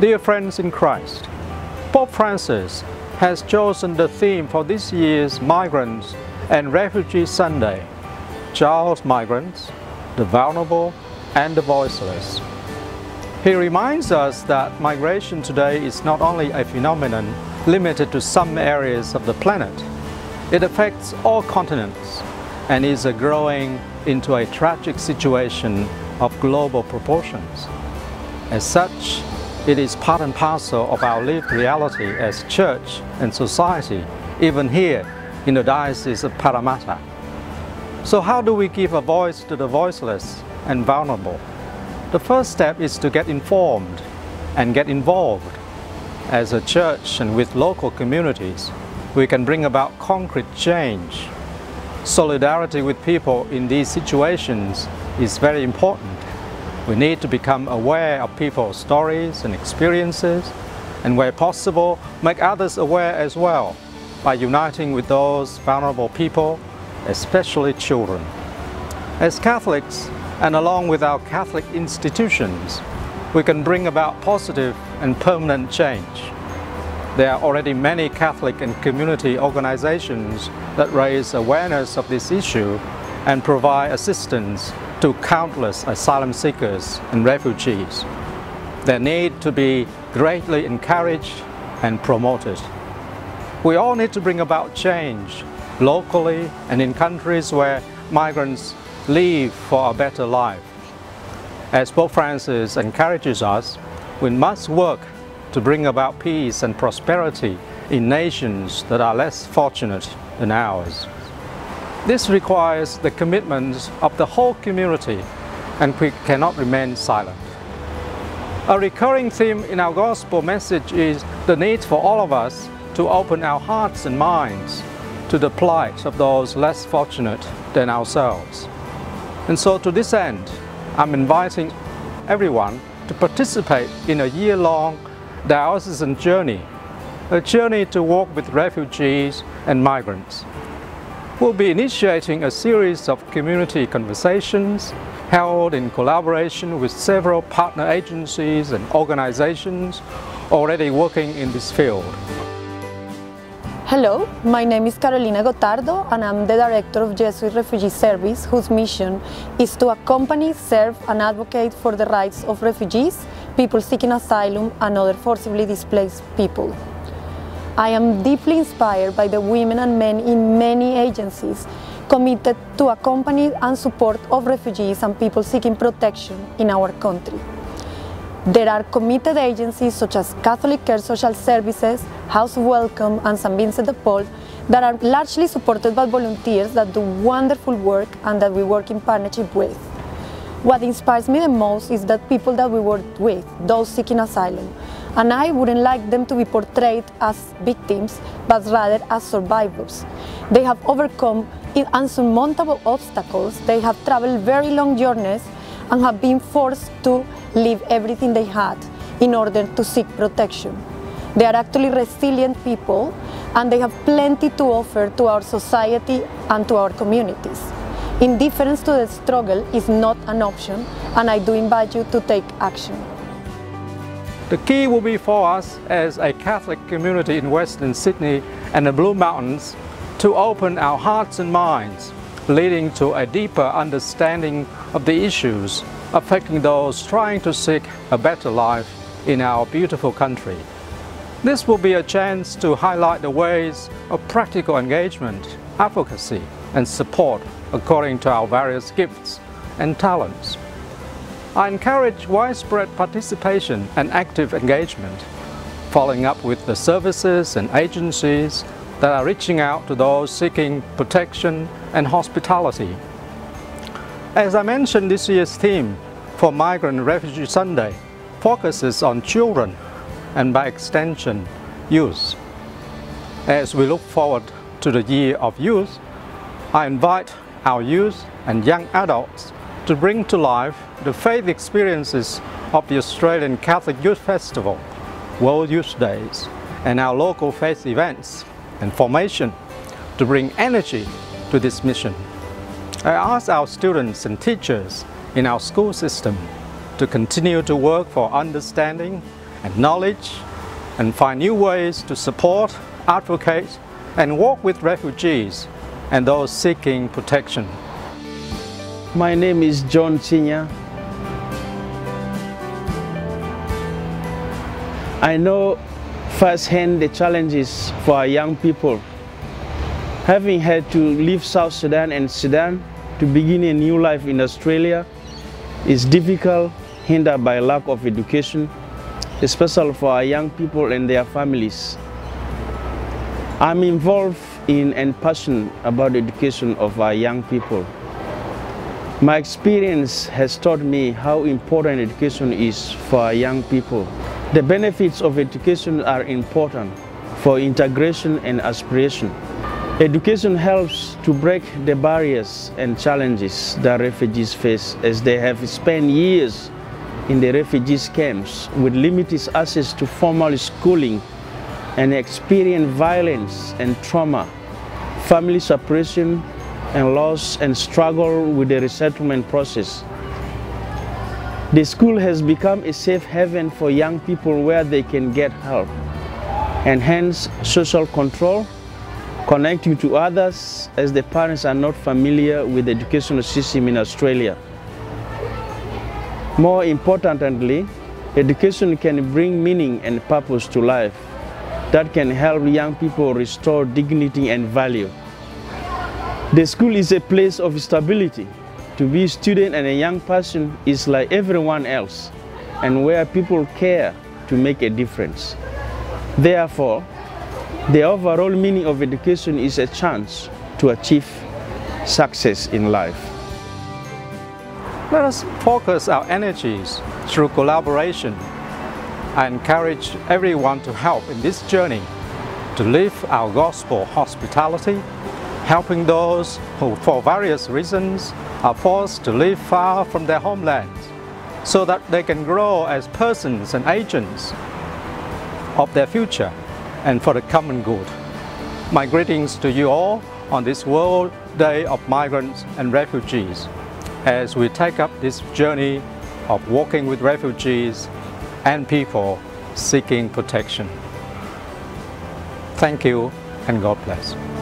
Dear friends in Christ, Pope Francis has chosen the theme for this year's Migrants and Refugee Sunday, Child Migrants, the Vulnerable and the Voiceless. He reminds us that migration today is not only a phenomenon limited to some areas of the planet, it affects all continents and is growing into a tragic situation of global proportions. As such, it is part and parcel of our lived reality as church and society, even here in the Diocese of Parramatta. So how do we give a voice to the voiceless and vulnerable? The first step is to get informed and get involved. As a church and with local communities, we can bring about concrete change. Solidarity with people in these situations is very important. We need to become aware of people's stories and experiences and where possible make others aware as well by uniting with those vulnerable people, especially children. As Catholics and along with our Catholic institutions, we can bring about positive and permanent change. There are already many Catholic and community organizations that raise awareness of this issue and provide assistance to countless asylum seekers and refugees. They need to be greatly encouraged and promoted. We all need to bring about change locally and in countries where migrants live for a better life. As Pope Francis encourages us, we must work to bring about peace and prosperity in nations that are less fortunate than ours. This requires the commitment of the whole community and we cannot remain silent. A recurring theme in our gospel message is the need for all of us to open our hearts and minds to the plight of those less fortunate than ourselves. And so to this end, I'm inviting everyone to participate in a year-long diocesan journey, a journey to walk with refugees and migrants. We'll be initiating a series of community conversations held in collaboration with several partner agencies and organizations already working in this field. Hello, my name is Carolina Gottardo and I'm the Director of Jesuit Refugee Service whose mission is to accompany, serve and advocate for the rights of refugees, people seeking asylum and other forcibly displaced people. I am deeply inspired by the women and men in many agencies committed to accompany and support of refugees and people seeking protection in our country. There are committed agencies such as Catholic Care Social Services, House of Welcome and St. Vincent de Paul that are largely supported by volunteers that do wonderful work and that we work in partnership with. What inspires me the most is that people that we work with, those seeking asylum, and I wouldn't like them to be portrayed as victims, but rather as survivors. They have overcome insurmountable obstacles, they have traveled very long journeys and have been forced to leave everything they had in order to seek protection. They are actually resilient people and they have plenty to offer to our society and to our communities. Indifference to the struggle is not an option and I do invite you to take action. The key will be for us as a Catholic community in Western Sydney and the Blue Mountains to open our hearts and minds, leading to a deeper understanding of the issues affecting those trying to seek a better life in our beautiful country. This will be a chance to highlight the ways of practical engagement, advocacy and support according to our various gifts and talents. I encourage widespread participation and active engagement, following up with the services and agencies that are reaching out to those seeking protection and hospitality. As I mentioned, this year's theme for Migrant Refugee Sunday focuses on children and by extension, youth. As we look forward to the year of youth, I invite our youth and young adults to bring to life the faith experiences of the Australian Catholic Youth Festival, World Youth Days, and our local faith events and formation to bring energy to this mission. I ask our students and teachers in our school system to continue to work for understanding and knowledge and find new ways to support, advocate, and work with refugees and those seeking protection. My name is John Chinya. I know firsthand the challenges for our young people. Having had to leave South Sudan and Sudan to begin a new life in Australia is difficult, hindered by lack of education, especially for our young people and their families. I'm involved in and passionate about the education of our young people. My experience has taught me how important education is for our young people. The benefits of education are important for integration and aspiration. Education helps to break the barriers and challenges that refugees face as they have spent years in the refugee camps with limited access to formal schooling and experience violence and trauma, family separation and loss and struggle with the resettlement process. The school has become a safe haven for young people where they can get help, enhance social control, connecting to others as the parents are not familiar with the educational system in Australia. More importantly, education can bring meaning and purpose to life that can help young people restore dignity and value. The school is a place of stability. To be a student and a young person is like everyone else and where people care to make a difference. Therefore, the overall meaning of education is a chance to achieve success in life. Let us focus our energies through collaboration. I encourage everyone to help in this journey to live our gospel hospitality, helping those who for various reasons are forced to live far from their homelands so that they can grow as persons and agents of their future and for the common good. My greetings to you all on this World Day of Migrants and Refugees as we take up this journey of working with refugees and people seeking protection. Thank you and God bless.